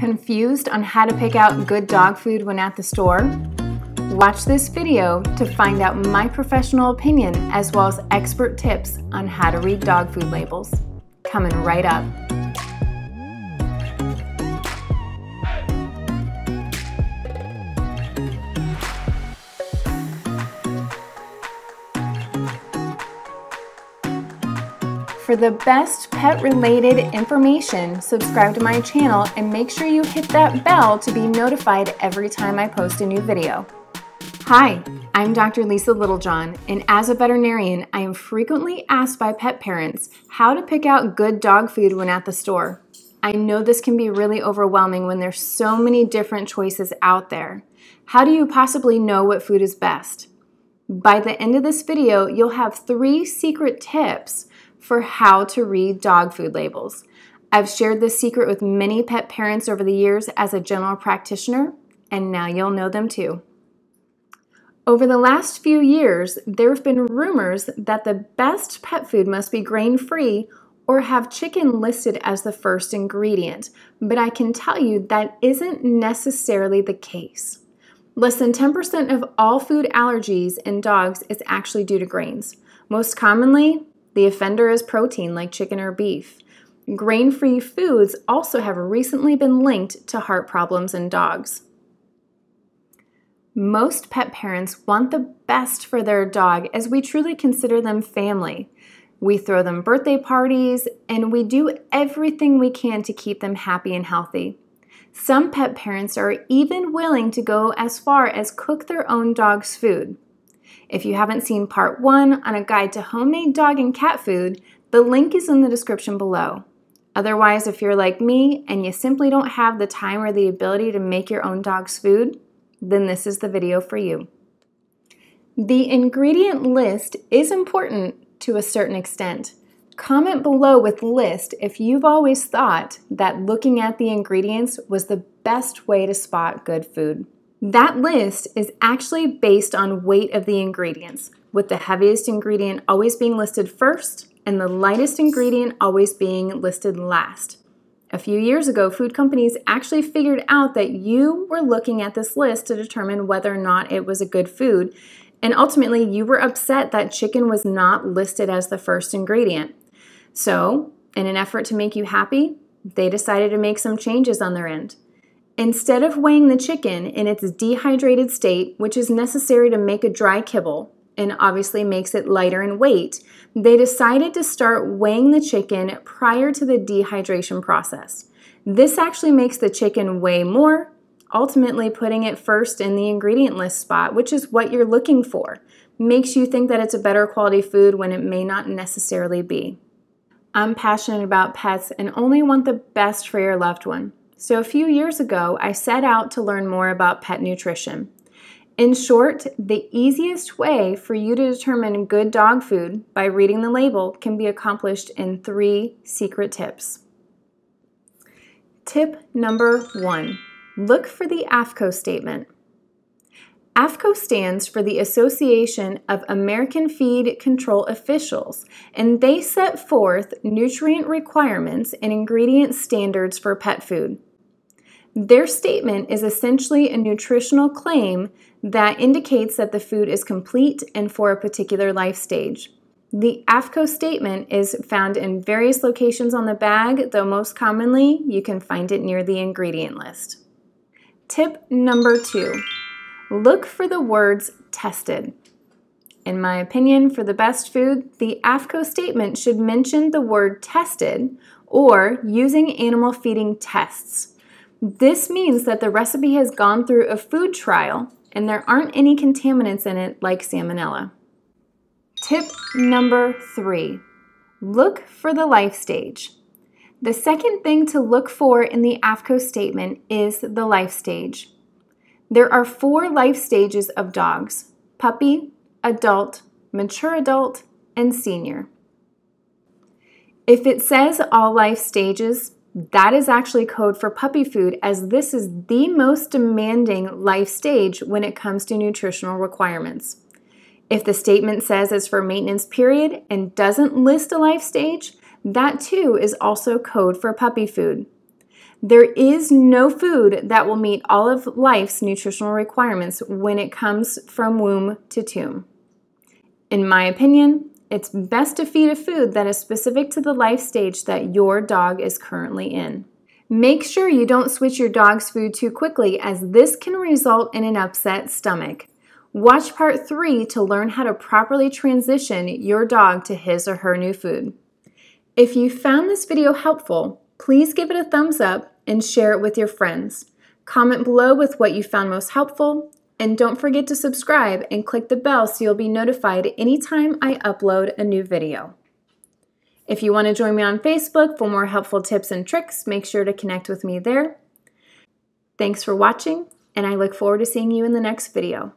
Confused on how to pick out good dog food when at the store? Watch this video to find out my professional opinion as well as expert tips on how to read dog food labels. Coming right up. For the best pet related information, subscribe to my channel and make sure you hit that bell to be notified every time I post a new video. Hi, I'm Dr. Lisa Littlejohn, and as a veterinarian, I am frequently asked by pet parents how to pick out good dog food when at the store. I know this can be really overwhelming when there's so many different choices out there. How do you possibly know what food is best? By the end of this video, you'll have three secret tips for how to read dog food labels. I've shared this secret with many pet parents over the years as a general practitioner, and now you'll know them too. Over the last few years, there have been rumors that the best pet food must be grain free or have chicken listed as the first ingredient, but I can tell you that isn't necessarily the case. Less than 10% of all food allergies in dogs is actually due to grains. Most commonly, the offender is protein like chicken or beef. Grain free foods also have recently been linked to heart problems in dogs. Most pet parents want the best for their dog as we truly consider them family. We throw them birthday parties and we do everything we can to keep them happy and healthy. Some pet parents are even willing to go as far as cook their own dog's food. If you haven't seen part one on a guide to homemade dog and cat food, the link is in the description below. Otherwise, if you're like me and you simply don't have the time or the ability to make your own dog's food, then this is the video for you. The ingredient list is important to a certain extent. Comment below with list if you've always thought that looking at the ingredients was the best way to spot good food. That list is actually based on weight of the ingredients, with the heaviest ingredient always being listed first and the lightest ingredient always being listed last. A few years ago, food companies actually figured out that you were looking at this list to determine whether or not it was a good food, and ultimately you were upset that chicken was not listed as the first ingredient. So, in an effort to make you happy, they decided to make some changes on their end. Instead of weighing the chicken in its dehydrated state, which is necessary to make a dry kibble and obviously makes it lighter in weight, they decided to start weighing the chicken prior to the dehydration process. This actually makes the chicken weigh more, ultimately putting it first in the ingredient list spot, which is what you're looking for. Makes you think that it's a better quality food when it may not necessarily be. I'm passionate about pets and only want the best for your loved one. So, a few years ago, I set out to learn more about pet nutrition. In short, the easiest way for you to determine good dog food by reading the label can be accomplished in three secret tips. Tip number one look for the AAFCO statement. AAFCO stands for the Association of American Feed Control Officials, and they set forth nutrient requirements and ingredient standards for pet food. Their statement is essentially a nutritional claim that indicates that the food is complete and for a particular life stage. The AAFCO statement is found in various locations on the bag, though most commonly you can find it near the ingredient list. Tip number two look for the words tested. In my opinion, for the best food, the AAFCO statement should mention the word tested or using animal feeding tests. This means that the recipe has gone through a food trial and there aren't any contaminants in it like salmonella. Tip number three look for the life stage. The second thing to look for in the AAFCO statement is the life stage. There are four life stages of dogs puppy, adult, mature adult, and senior. If it says all life stages, that is actually code for puppy food, as this is the most demanding life stage when it comes to nutritional requirements. If the statement says it's for maintenance period and doesn't list a life stage, that too is also code for puppy food. There is no food that will meet all of life's nutritional requirements when it comes from womb to tomb. In my opinion, it's best to feed a food that is specific to the life stage that your dog is currently in. Make sure you don't switch your dog's food too quickly, as this can result in an upset stomach. Watch part three to learn how to properly transition your dog to his or her new food. If you found this video helpful, please give it a thumbs up and share it with your friends. Comment below with what you found most helpful, and don't forget to subscribe and click the bell so you'll be notified anytime I upload a new video. If you want to join me on Facebook for more helpful tips and tricks, make sure to connect with me there. Thanks for watching, and I look forward to seeing you in the next video.